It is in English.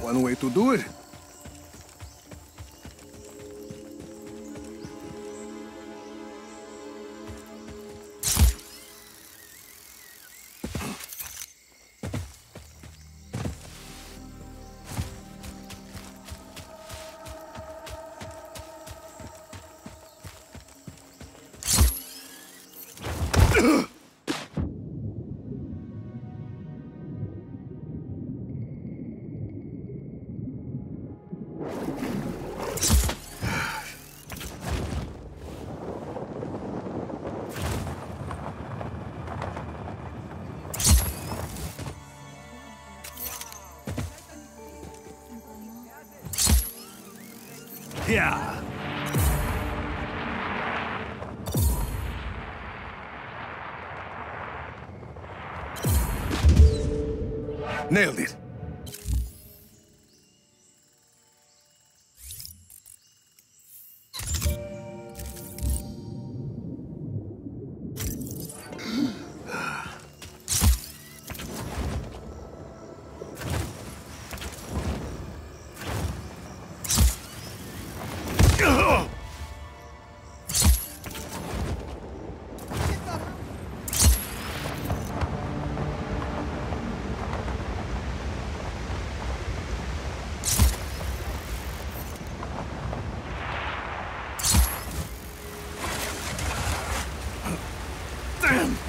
One way to do it. Yeah. Nailed it. Damn!